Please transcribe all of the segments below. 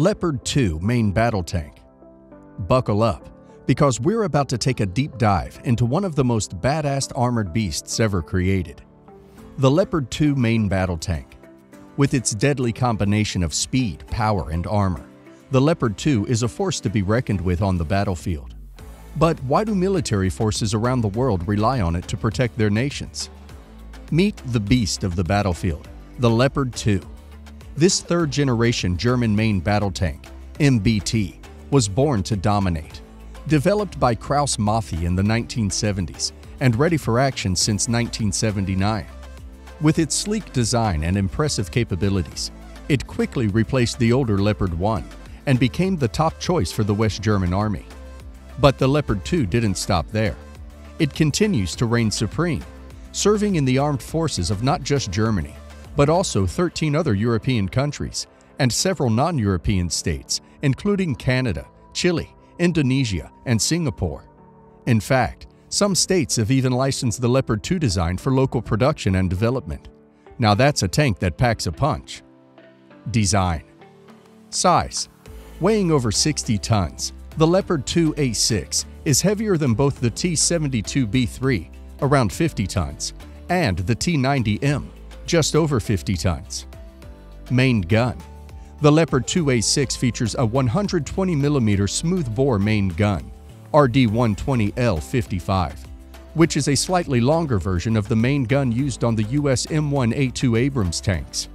Leopard 2 main battle tank. Buckle up, because we're about to take a deep dive into one of the most badass armored beasts ever created. The Leopard 2 main battle tank. With its deadly combination of speed, power, and armor, the Leopard 2 is a force to be reckoned with on the battlefield. But why do military forces around the world rely on it to protect their nations? Meet the beast of the battlefield, the Leopard 2. This third generation German main battle tank, MBT, was born to dominate. Developed by Krauss Maffei in the 1970s and ready for action since 1979. With its sleek design and impressive capabilities, it quickly replaced the older Leopard 1 and became the top choice for the West German Army. But the Leopard 2 didn't stop there. It continues to reign supreme, serving in the armed forces of not just Germany, but also 13 other European countries and several non-European states, including Canada, Chile, Indonesia, and Singapore. In fact, some states have even licensed the Leopard 2 design for local production and development. Now that's a tank that packs a punch. Design Size Weighing over 60 tons, the Leopard 2 A6 is heavier than both the T-72B3, around 50 tons, and the T-90M, just over 50 tons. Main gun The Leopard 2A6 features a 120mm smoothbore main gun, RD-120L55, which is a slightly longer version of the main gun used on the US M1A2 Abrams tanks.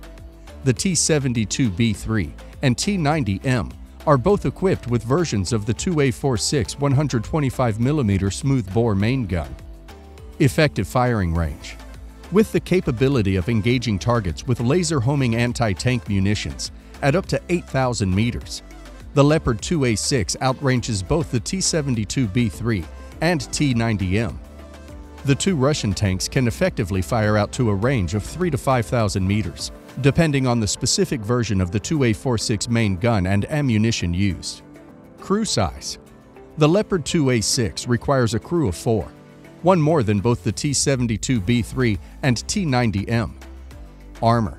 The T-72B3 and T-90M are both equipped with versions of the 2A46 125mm smoothbore main gun. Effective firing range with the capability of engaging targets with laser homing anti-tank munitions at up to 8,000 meters. The Leopard 2A6 outranges both the T-72B3 and T-90M. The two Russian tanks can effectively fire out to a range of 3 to 5,000 meters, depending on the specific version of the 2A46 main gun and ammunition used. Crew size The Leopard 2A6 requires a crew of four, one more than both the T-72B3 and T-90M. Armor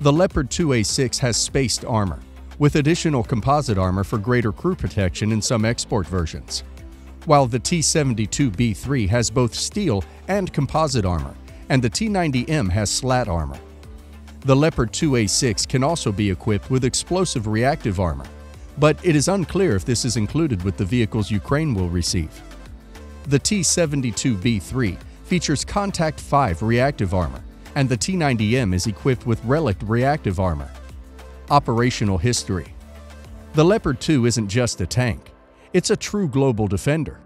The Leopard 2A6 has spaced armor, with additional composite armor for greater crew protection in some export versions, while the T-72B3 has both steel and composite armor, and the T-90M has slat armor. The Leopard 2A6 can also be equipped with explosive reactive armor, but it is unclear if this is included with the vehicles Ukraine will receive. The T-72B3 features Kontakt 5 reactive armor, and the T-90M is equipped with Relikt reactive armor. Operational history The Leopard 2 isn't just a tank, it's a true global defender.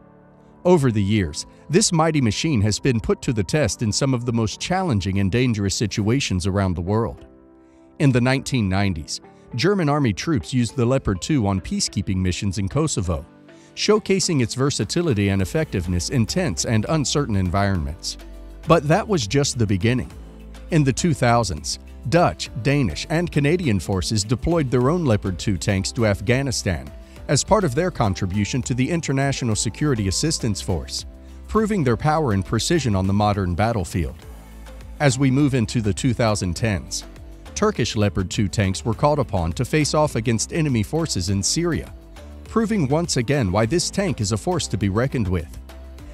Over the years, this mighty machine has been put to the test in some of the most challenging and dangerous situations around the world. In the 1990s, German army troops used the Leopard 2 on peacekeeping missions in Kosovo, showcasing its versatility and effectiveness in tense and uncertain environments. But that was just the beginning. In the 2000s, Dutch, Danish, and Canadian forces deployed their own Leopard 2 tanks to Afghanistan as part of their contribution to the International Security Assistance Force, proving their power and precision on the modern battlefield. As we move into the 2010s, Turkish Leopard 2 tanks were called upon to face off against enemy forces in Syria, proving once again why this tank is a force to be reckoned with.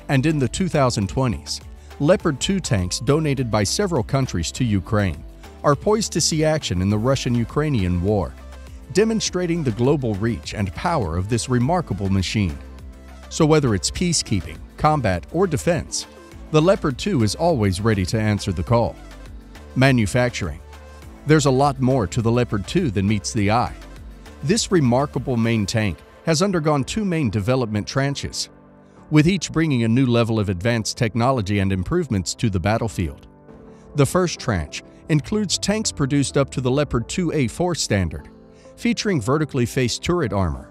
And in the 2020s, Leopard 2 tanks donated by several countries to Ukraine are poised to see action in the Russian-Ukrainian war, demonstrating the global reach and power of this remarkable machine. So whether it's peacekeeping, combat, or defense, the Leopard 2 is always ready to answer the call. Manufacturing There's a lot more to the Leopard 2 than meets the eye. This remarkable main tank has undergone two main development tranches, with each bringing a new level of advanced technology and improvements to the battlefield. The first tranche includes tanks produced up to the Leopard 2A4 standard, featuring vertically faced turret armor.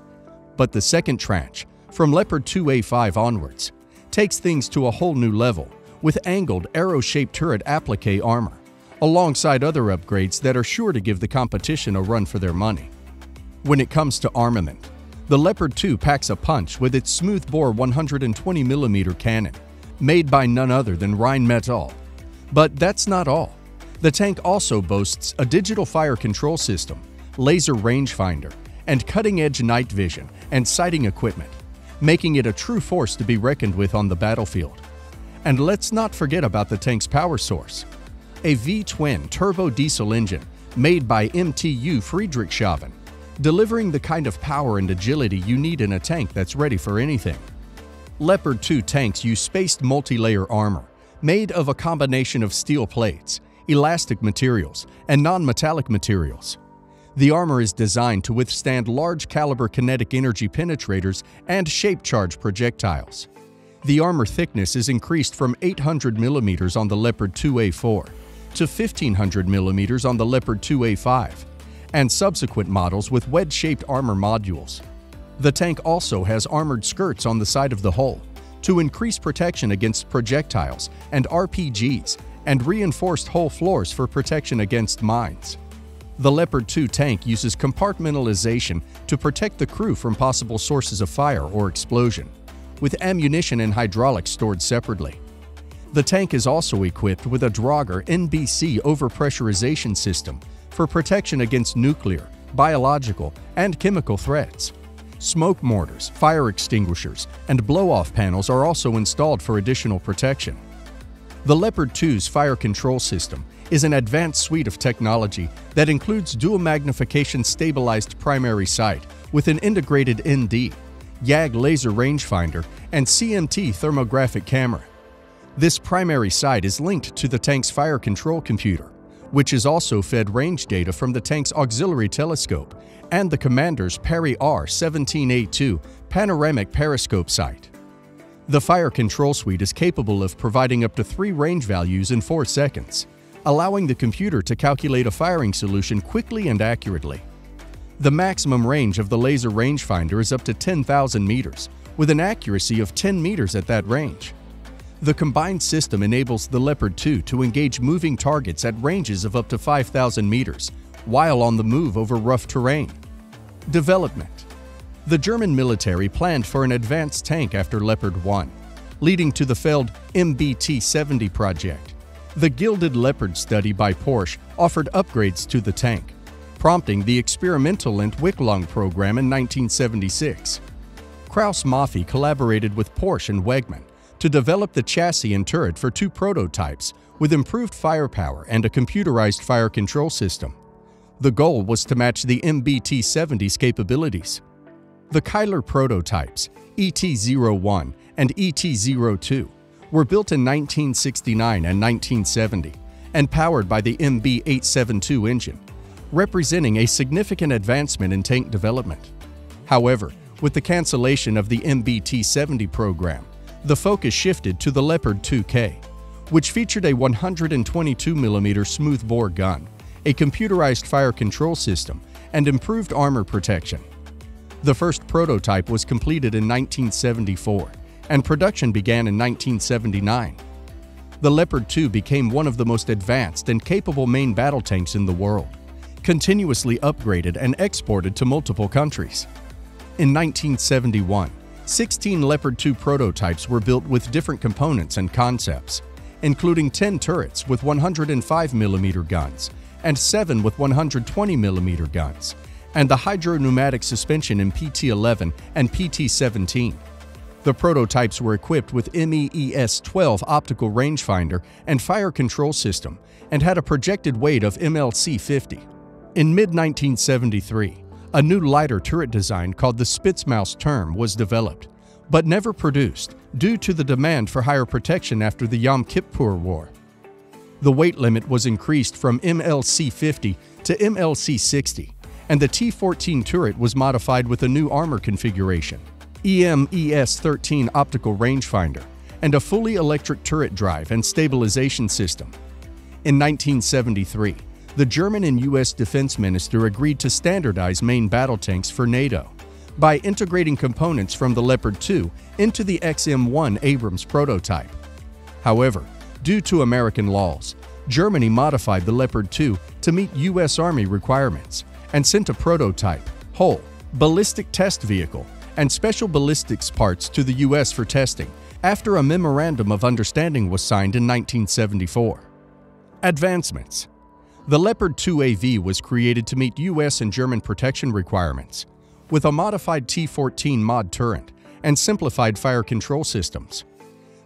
But the second tranche, from Leopard 2A5 onwards, takes things to a whole new level with angled arrow-shaped turret applique armor, alongside other upgrades that are sure to give the competition a run for their money. When it comes to armament, the Leopard 2 packs a punch with its smoothbore 120mm cannon, made by none other than Rheinmetall. But that's not all. The tank also boasts a digital fire control system, laser rangefinder, and cutting-edge night vision and sighting equipment, making it a true force to be reckoned with on the battlefield. And let's not forget about the tank's power source. A V-twin turbo diesel engine made by MTU Friedrichshafen, delivering the kind of power and agility you need in a tank that's ready for anything. Leopard 2 tanks use spaced multi-layer armor, made of a combination of steel plates, elastic materials, and non-metallic materials. The armor is designed to withstand large-caliber kinetic energy penetrators and shape-charge projectiles. The armor thickness is increased from 800 mm on the Leopard 2A4 to 1500 mm on the Leopard 2A5, and subsequent models with wedge-shaped armor modules. The tank also has armored skirts on the side of the hull to increase protection against projectiles and RPGs and reinforced hull floors for protection against mines. The Leopard 2 tank uses compartmentalization to protect the crew from possible sources of fire or explosion, with ammunition and hydraulics stored separately. The tank is also equipped with a Dräger NBC overpressurization system for protection against nuclear, biological, and chemical threats. Smoke mortars, fire extinguishers, and blow-off panels are also installed for additional protection. The Leopard 2's fire control system is an advanced suite of technology that includes dual magnification stabilized primary sight with an integrated ND, YAG laser rangefinder, and CMT thermographic camera. This primary sight is linked to the tank's fire control computer, which is also fed range data from the tank's auxiliary telescope and the commander's PERI R17A2 panoramic periscope sight. The Fire Control Suite is capable of providing up to three range values in 4 seconds, allowing the computer to calculate a firing solution quickly and accurately. The maximum range of the laser rangefinder is up to 10,000 meters, with an accuracy of 10 meters at that range. The combined system enables the Leopard 2 to engage moving targets at ranges of up to 5,000 meters, while on the move over rough terrain. Development The German military planned for an advanced tank after Leopard 1, leading to the failed MBT-70 project. The Gilded Leopard study by Porsche offered upgrades to the tank, prompting the experimental Entwicklung program in 1976. Krauss-Maffei collaborated with Porsche and Wegmann to develop the chassis and turret for two prototypes with improved firepower and a computerized fire control system. The goal was to match the MBT-70's capabilities. The Keiler prototypes, ET-01 and ET-02, were built in 1969 and 1970 and powered by the MB-872 engine, representing a significant advancement in tank development. However, with the cancellation of the MBT-70 program, the focus shifted to the Leopard 2K, which featured a 122mm smoothbore gun a computerized fire control system, and improved armor protection. The first prototype was completed in 1974, and production began in 1979. The Leopard 2 became one of the most advanced and capable main battle tanks in the world, continuously upgraded and exported to multiple countries. In 1971, 16 Leopard 2 prototypes were built with different components and concepts, including 10 turrets with 105mm guns and 7 with 120mm guns, and the hydro-pneumatic suspension in PT-11 and PT-17. The prototypes were equipped with EMES-12 optical rangefinder and fire control system and had a projected weight of MLC-50. In mid-1973, a new lighter turret design called the Spitzmaus Turm was developed, but never produced due to the demand for higher protection after the Yom Kippur War. The weight limit was increased from MLC 50 to MLC 60, and the T-14 turret was modified with a new armor configuration, EMES-13 optical rangefinder, and a fully electric turret drive and stabilization system. In 1973, the German and U.S. defense minister agreed to standardize main battle tanks for NATO by integrating components from the Leopard 2 into the XM-1 Abrams prototype. However, Due to American laws, Germany modified the Leopard 2 to meet U.S. Army requirements and sent a prototype, hull, ballistic test vehicle, and special ballistics parts to the U.S. for testing after a Memorandum of Understanding was signed in 1974. Advancements The Leopard 2AV was created to meet U.S. and German protection requirements, with a modified T-14 mod turret and simplified fire control systems.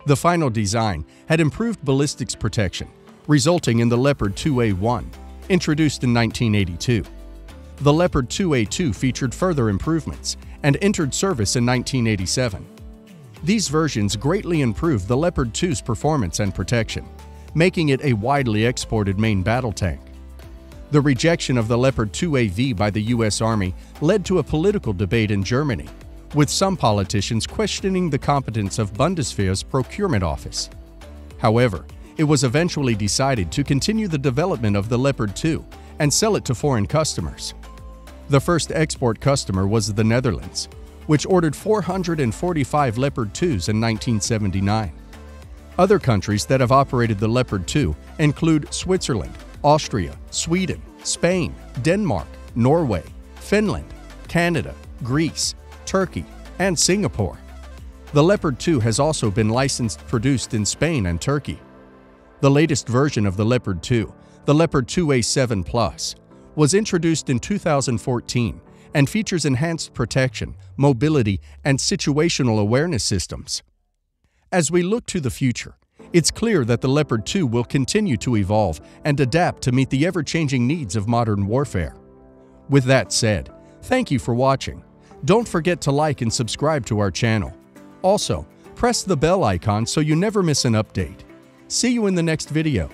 The final design had improved ballistics protection, resulting in the Leopard 2A1, introduced in 1982. The Leopard 2A2 featured further improvements and entered service in 1987. These versions greatly improved the Leopard 2's performance and protection, making it a widely exported main battle tank. The rejection of the Leopard 2AV by the U.S. Army led to a political debate in Germany, with some politicians questioning the competence of Bundeswehr's procurement office. However, it was eventually decided to continue the development of the Leopard 2 and sell it to foreign customers. The first export customer was the Netherlands, which ordered 445 Leopard 2s in 1979. Other countries that have operated the Leopard 2 include Switzerland, Austria, Sweden, Spain, Denmark, Norway, Finland, Canada, Greece, Turkey, and Singapore. The Leopard 2 has also been licensed produced in Spain and Turkey. The latest version of the Leopard 2, the Leopard 2A7 Plus, was introduced in 2014 and features enhanced protection, mobility, and situational awareness systems. As we look to the future, it's clear that the Leopard 2 will continue to evolve and adapt to meet the ever-changing needs of modern warfare. With that said, thank you for watching. Don't forget to like and subscribe to our channel. Also, press the bell icon so you never miss an update. See you in the next video.